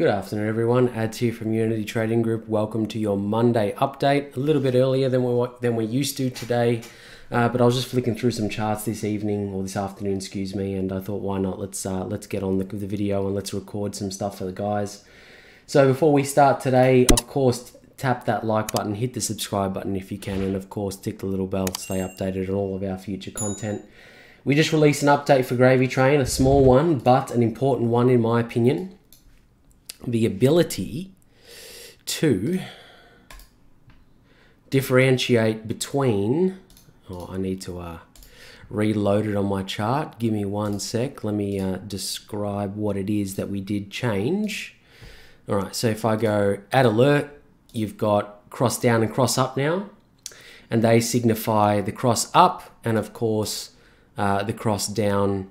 Good afternoon, everyone. Ads here from Unity Trading Group. Welcome to your Monday update. A little bit earlier than we than we're used to today, uh, but I was just flicking through some charts this evening or this afternoon, excuse me, and I thought, why not? Let's uh, let's get on the, the video and let's record some stuff for the guys. So before we start today, of course, tap that like button, hit the subscribe button if you can, and of course, tick the little bell to stay updated on all of our future content. We just released an update for Gravy Train, a small one, but an important one in my opinion. The ability to differentiate between. Oh, I need to uh, reload it on my chart. Give me one sec. Let me uh, describe what it is that we did change. All right, so if I go add alert, you've got cross down and cross up now, and they signify the cross up and, of course, uh, the cross down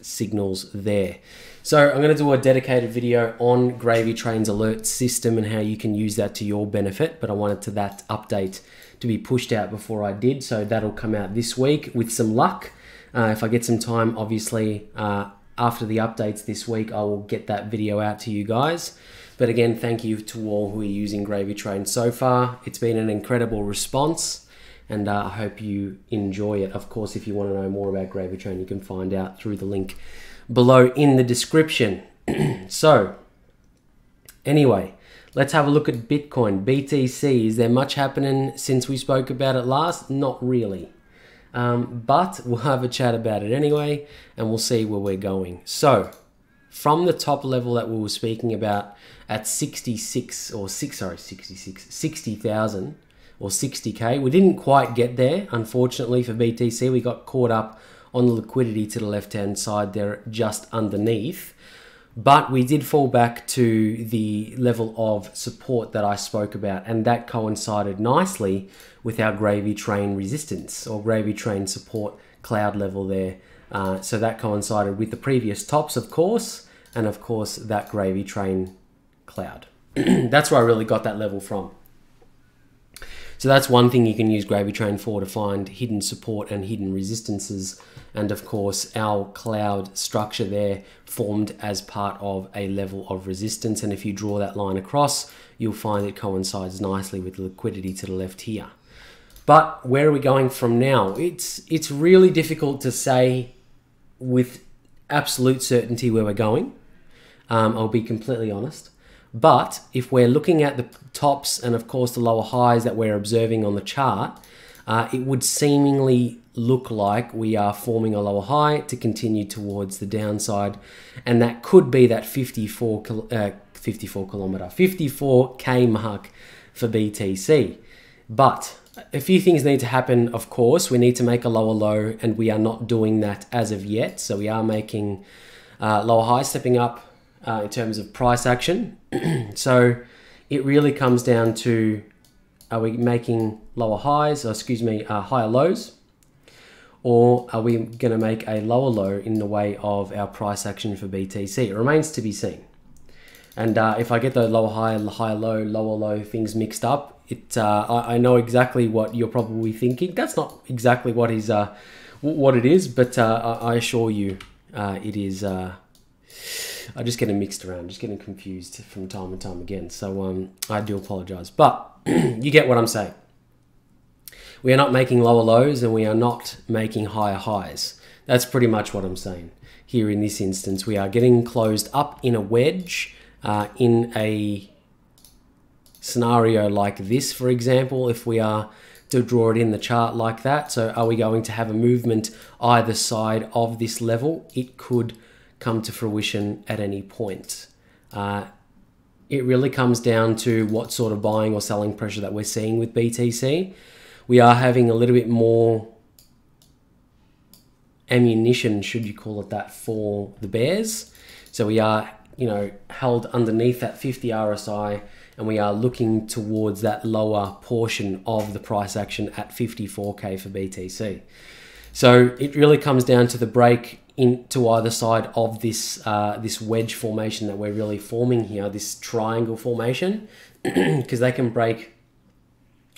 signals there. So I'm going to do a dedicated video on Gravy Train's alert system and how you can use that to your benefit, but I wanted to that update to be pushed out before I did, so that'll come out this week with some luck. Uh, if I get some time, obviously, uh, after the updates this week, I will get that video out to you guys. But again, thank you to all who are using Gravy Train so far. It's been an incredible response and uh, I hope you enjoy it. Of course, if you want to know more about Gravy Train, you can find out through the link below in the description. so, anyway, let's have a look at Bitcoin. BTC, is there much happening since we spoke about it last? Not really. Um, but we'll have a chat about it anyway, and we'll see where we're going. So, from the top level that we were speaking about at 66 or 6 sorry 66 60,000 or 60k. We didn't quite get there, unfortunately, for BTC. We got caught up on the liquidity to the left hand side there, just underneath. But we did fall back to the level of support that I spoke about, and that coincided nicely with our gravy train resistance or gravy train support cloud level there. Uh, so that coincided with the previous tops, of course, and of course that gravy train cloud. That's where I really got that level from. So that's one thing you can use Gravy Train for to find hidden support and hidden resistances. And of course, our cloud structure there formed as part of a level of resistance. And if you draw that line across, you'll find it coincides nicely with liquidity to the left here. But where are we going from now? It's it's really difficult to say with absolute certainty where we're going. Um, I'll be completely honest. But if we're looking at the tops and of course the lower highs that we're observing on the chart, uh, it would seemingly look like we are forming a lower high to continue towards the downside. And that could be that 54, uh, 54 kilometer, 54k mark for BTC. But a few things need to happen, of course. We need to make a lower low, and we are not doing that as of yet. So we are making uh, lower highs, stepping up uh, in terms of price action. so it really comes down to are we making lower highs, or excuse me, uh, higher lows, or are we going to make a lower low in the way of our price action for BTC? It remains to be seen. And uh, if I get the lower high, higher low, lower low things mixed up, it uh, I, I, know exactly what you're probably thinking. That's not exactly what is uh, what it is, but uh, I, I assure you, uh, it is I just getting mixed around, just getting confused from time and time again. So um, I do apologize, but you get what I'm saying. We are not making lower lows and we are not making higher highs. That's pretty much what I'm saying here in this instance. We are getting closed up in a wedge uh, in a scenario like this, for example, if we are to draw it in the chart like that. So are we going to have a movement either side of this level? It could come to fruition at any point. Uh, it really comes down to what sort of buying or selling pressure that we're seeing with BTC. We are having a little bit more ammunition, should you call it that, for the bears. So we are, you know, held underneath that 50 RSI and we are looking towards that lower portion of the price action at 54k for BTC. So it really comes down to the break into either side of this uh, this wedge formation that we're really forming here, this triangle formation, because they can break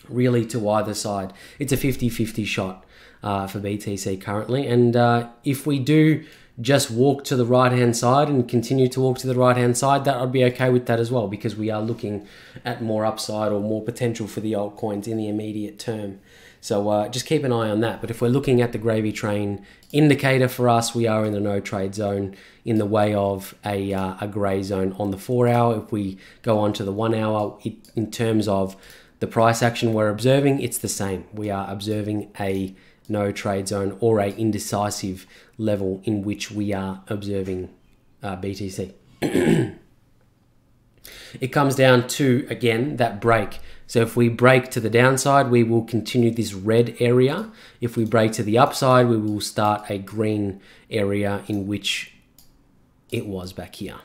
really to either side. It's a 50-50 shot uh, for BTC currently, and uh, if we do just walk to the right hand side and continue to walk to the right hand side, that I'd be okay with that as well because we are looking at more upside or more potential for the altcoins in the immediate term. So uh, just keep an eye on that. But if we're looking at the gravy train indicator for us, we are in the no trade zone in the way of a, uh, a grey zone on the four hour. If we go on to the one hour, it, in terms of the price action we're observing, it's the same. We are observing a no trade zone or a indecisive level in which we are observing uh, BTC. it comes down to again that break. So if we break to the downside, we will continue this red area. If we break to the upside, we will start a green area in which it was back here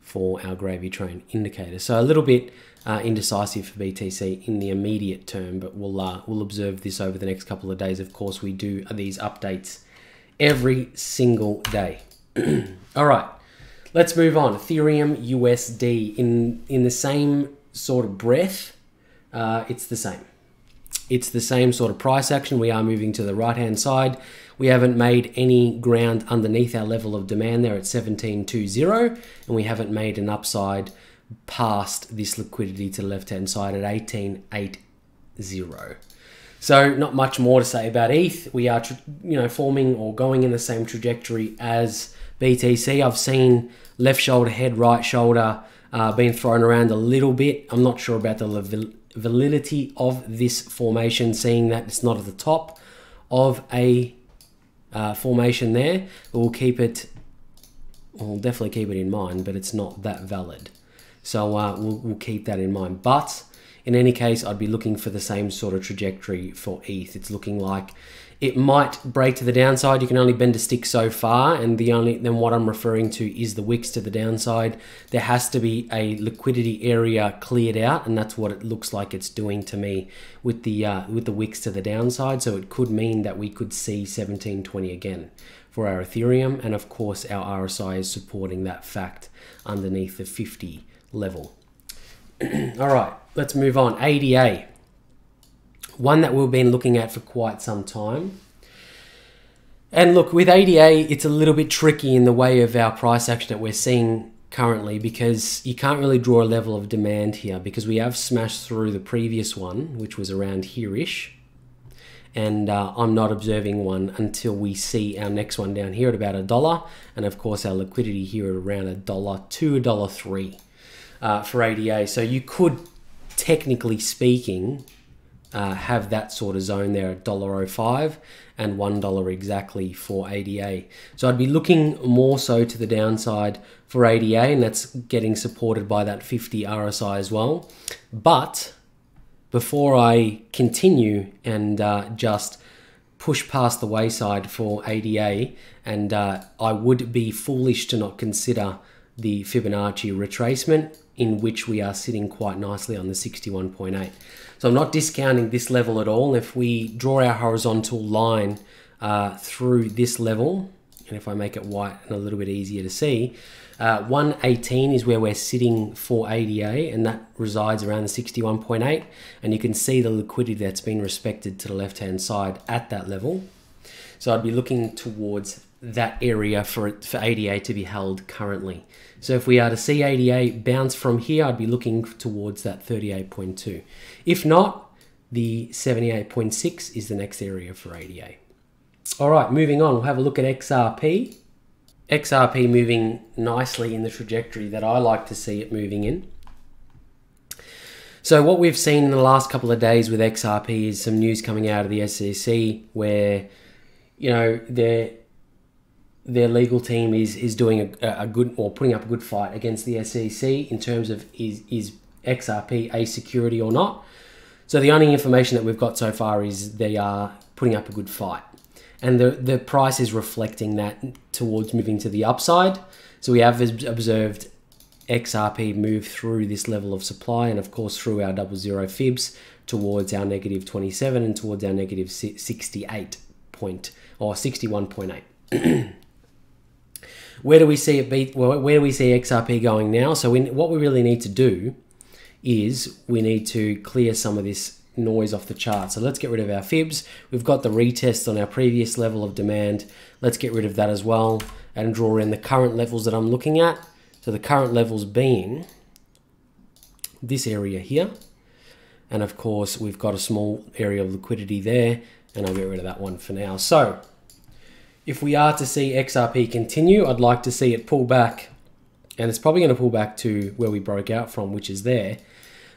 for our gravy train indicator. So a little bit uh, indecisive for BTC in the immediate term, but we'll uh, we'll observe this over the next couple of days. Of course, we do these updates every single day. All right, let's move on. Ethereum USD in in the same sort of breath, uh, it's the same. It's the same sort of price action. We are moving to the right hand side. We haven't made any ground underneath our level of demand there at 1720, and we haven't made an upside past this liquidity to the left hand side at 1880. So not much more to say about ETH. We are, you know, forming or going in the same trajectory as BTC. I've seen left shoulder, head, right shoulder uh, being thrown around a little bit. I'm not sure about the validity of this formation, seeing that it's not at the top of a uh, formation there. We'll keep it. We'll definitely keep it in mind, but it's not that valid. So uh, we'll, we'll keep that in mind. But in any case, I'd be looking for the same sort of trajectory for ETH. It's looking like it might break to the downside. You can only bend a stick so far, and the only then what I'm referring to is the wicks to the downside. There has to be a liquidity area cleared out, and that's what it looks like it's doing to me with the uh, with the wicks to the downside. So it could mean that we could see 1720 again for our Ethereum, and of course our RSI is supporting that fact underneath the 50 level. All right, let's move on. ADA, one that we've been looking at for quite some time. And look, with ADA, it's a little bit tricky in the way of our price action that we're seeing currently because you can't really draw a level of demand here because we have smashed through the previous one, which was around here-ish. And uh, I'm not observing one until we see our next one down here at about a dollar. And of course, our liquidity here at around a dollar to a dollar three uh, for ADA. So you could, technically speaking, uh, have that sort of zone there at $1.05 and $1 exactly for ADA. So I'd be looking more so to the downside for ADA, and that's getting supported by that 50 RSI as well. But before I continue and uh, just push past the wayside for ADA, and uh, I would be foolish to not consider the Fibonacci retracement in which we are sitting quite nicely on the 61.8. So I'm not discounting this level at all. If we draw our horizontal line uh, through this level, and if I make it white and a little bit easier to see, uh, 118 is where we're sitting for ADA, and that resides around the 61.8. And you can see the liquidity that's been respected to the left-hand side at that level. So I'd be looking towards that area for, for ADA to be held currently. So if we are to see ADA bounce from here, I'd be looking towards that 38.2. If not, the 78.6 is the next area for ADA. All right, moving on, we'll have a look at XRP. XRP moving nicely in the trajectory that I like to see it moving in. So what we've seen in the last couple of days with XRP is some news coming out of the SEC where, you know, they're their legal team is is doing a, a, good or putting up a good fight against the SEC in terms of is is XRP a security or not. So the only information that we've got so far is they are putting up a good fight, and the the price is reflecting that towards moving to the upside. So we have observed XRP move through this level of supply, and of course through our double zero fibs towards our negative 27 and towards our negative 68 point or 61.8. Where do we see it be? Well, where do we see XRP going now? So we, what we really need to do is we need to clear some of this noise off the chart. So let's get rid of our fibs. We've got the retest on our previous level of demand. Let's get rid of that as well and draw in the current levels that I'm looking at. So the current levels being this area here. And of course, we've got a small area of liquidity there and I'll get rid of that one for now. So if we are to see XRP continue, I'd like to see it pull back and it's probably going to pull back to where we broke out from, which is there.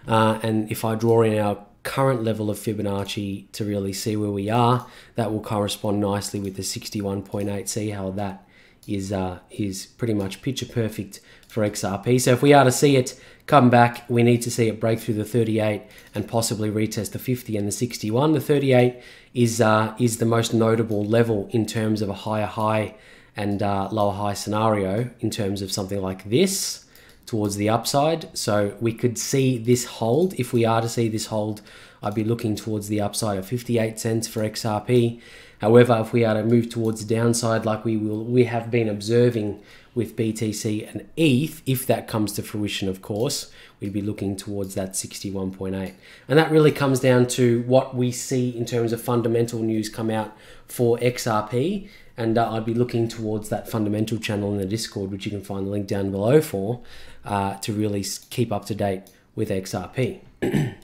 Uh, and if I draw in our current level of Fibonacci to really see where we are, that will correspond nicely with the 61.8. See how that is uh, is pretty much picture perfect for XRP. So if we are to see it come back, we need to see it break through the 38 and possibly retest the 50 and the 61. The 38 is uh, is the most notable level in terms of a higher high and uh, lower high scenario in terms of something like this towards the upside. So we could see this hold. If we are to see this hold, I'd be looking towards the upside of 58 cents for XRP. However, if we are to move towards the downside, like we will, we have been observing with BTC and ETH, if that comes to fruition, of course, we'd be looking towards that 61.8. And that really comes down to what we see in terms of fundamental news come out for XRP. And uh, I'd be looking towards that fundamental channel in the Discord, which you can find the link down below for, uh, to really keep up to date with XRP.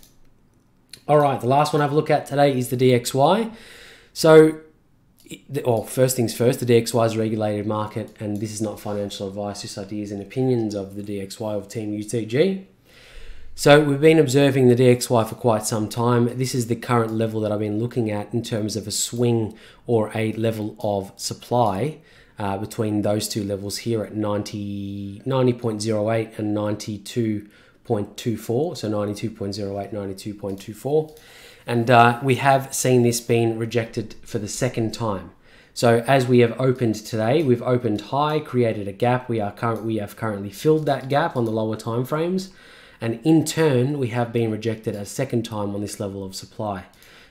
All right, the last one I have a look at today is the DXY. So well, first things first, the DXY is a regulated market, and this is not financial advice, just ideas and opinions of the DXY of Team UTG. So we've been observing the DXY for quite some time. This is the current level that I've been looking at in terms of a swing or a level of supply uh, between those two levels here at 90, 90.08 and 92.24. So 92.08, 92.24 and uh, we have seen this being rejected for the second time. So as we have opened today, we've opened high, created a gap. We are current, we have currently filled that gap on the lower time frames, and in turn, we have been rejected a second time on this level of supply.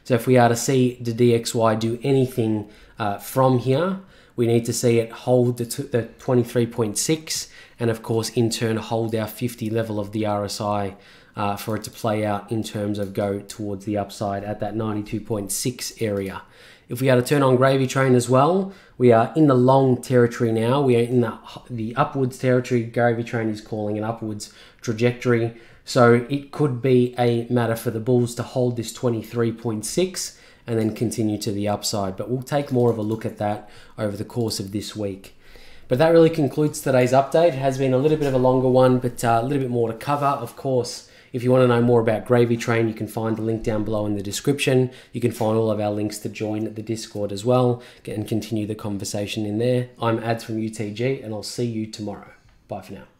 So if we are to see the DXY do anything uh, from here, we need to see it hold the, the 23.6 and of course in turn hold our 50 level of the RSI uh, for it to play out in terms of go towards the upside at that 92.6 area. If we had to turn on gravy train as well, we are in the long territory now. We are in the, the upwards territory. Gravy train is calling an upwards trajectory. So it could be a matter for the Bulls to hold this 23.6 and then continue to the upside. But we'll take more of a look at that over the course of this week. But that really concludes today's update. It has been a little bit of a longer one, but uh, a little bit more to cover. Of course, if you want to know more about Gravy Train, you can find the link down below in the description. You can find all of our links to join the Discord as well and continue the conversation in there. I'm Ads from UTG, and I'll see you tomorrow. Bye for now.